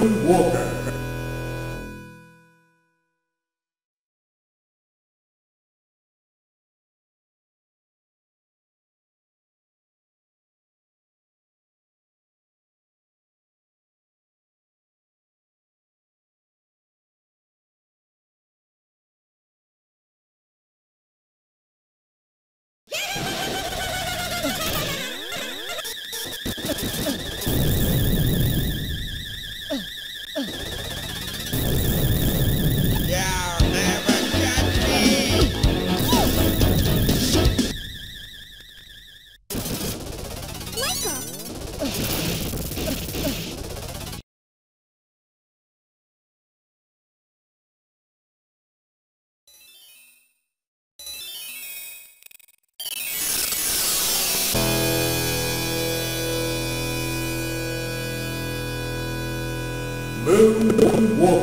You'll 뭐